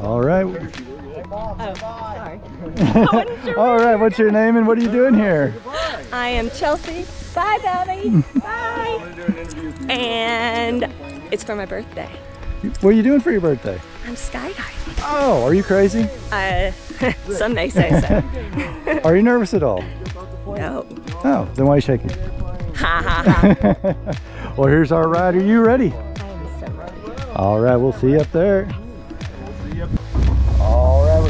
All right. Oh, sorry. All right. What's your name and what are you doing here? I am Chelsea. Bye, Bobby. Bye. And it's for my birthday. What are you doing for your birthday? I'm skydiving. Oh, are you crazy? Uh, some may say so. Are you nervous at all? No. Oh, then why are you shaking? Ha ha ha. well, here's our ride. Are you ready? I am so ready. All right, we'll see you up there.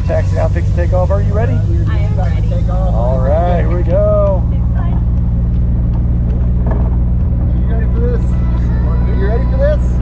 All right, we're taxiing out, to take off. Are you ready? I am ready. All right, here we go. You ready for this? You ready for this?